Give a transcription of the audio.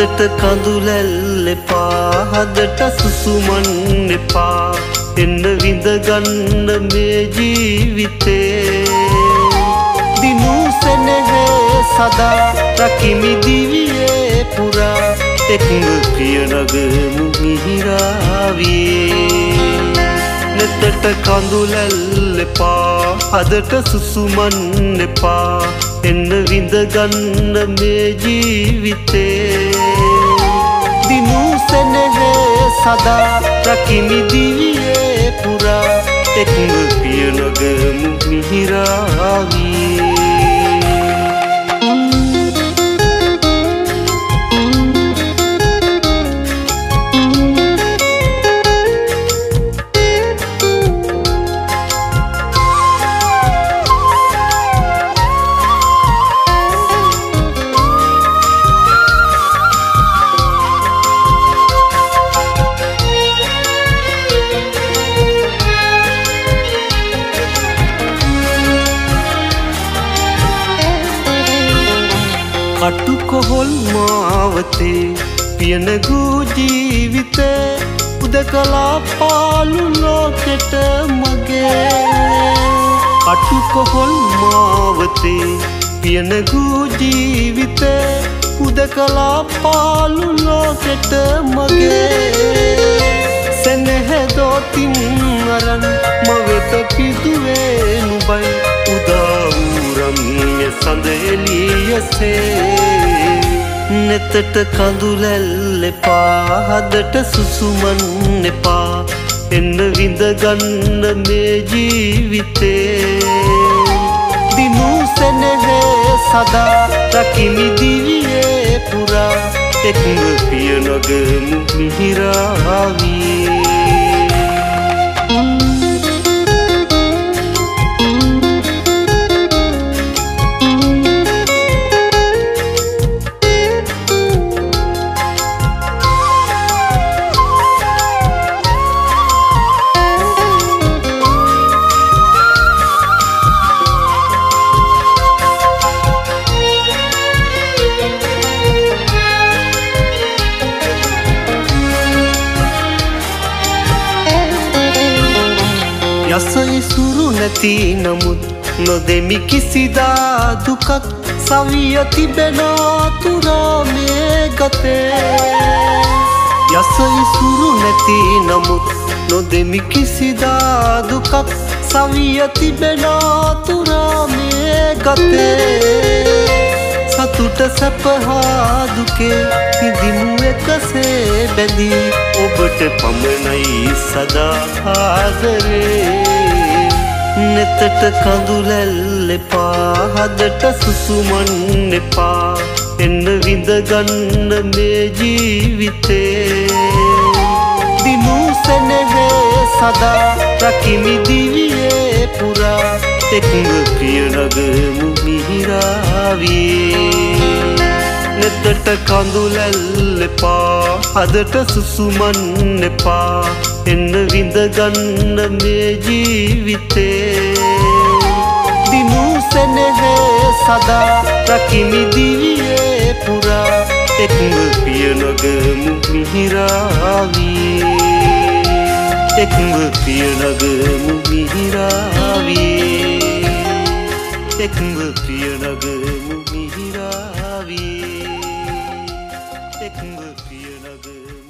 නෙතට කඳුලැල් එපා හදට සුසුමන් එපා. එන්න විඳගන්න මේ ජීවිතේ. දිනු සෙනෙහේ සදා රකිමි දිවියේ පුරා. එක්ම ප්‍රියනගමු මිහිරාවියේ. නෙතට කඳුලැල් එපා හදට සුසුමන් එපා. එන්න විඳගන්න මේ ජීවිතේ. සදා රකිමි දිවියේ පුරා එක්ම පියනගමු මිහිරාවියේ කටු කොහොල් මාවතේ පියනගූ ජීවිතේ උද කලා පාලු ලෝකෙට මගේ. කටු කොහොල් මාවතේ පියනගූ ජීවිතේ උද කලා පාලු ලෝකෙට මගේ. සැනහැදෝතින් අරන් මවෙත පිදුවේ නුබයි උදාවූරම්ය සඳෙලියසේ නෙතට කඳුලැල් එපා හදට සුසුමන් එපා එන්න විඳගන්න මේ ජීවිතේ. දිනු සෙනෙහේ සදා රකිමි දිවියේ පුරා එක්ම පියනගමු මිහිරාවියේ යස ඉසුරු නැති නමුත් නොදෙමි කිසිදා දුකක් සවිය තිබෙනතුරා මේ ගතේ. යස ඉසුරු නැති නමුත් නොදෙමි කිසිදා දුකක් සවිය තිබෙනතුරා මේ ගතේ. සතුට සැපහා දුකේ සිදිනු එකසේ බැඳී ඔබට පමණයි සදා ආදරේ. නෙතට කඳුලැල් එපා හදට සුසුමන් එපා. එන්න විඳගන්න මේ ජීවිතේ. දිනු සෙනෙහේ සදා රකිමි දිවියේ පුරා. එක්ම ප්‍රියනගමු මිහිරාවියේ නෙතට කඳුලැල් එපා හදට සුසුමන් එපා එන්න විඳගන්න මේ ජීවිතේ. දිනු සෙනෙහේ සදා රකිමි දිවියේ පුරා. එක්ම පියනගමු මිහිරාවියේ එක්ම පියනගමු මිහිරාවියේ එක්ම පියනගමු මිහිරාවියේ එක්ම පියනගමු මිහිරා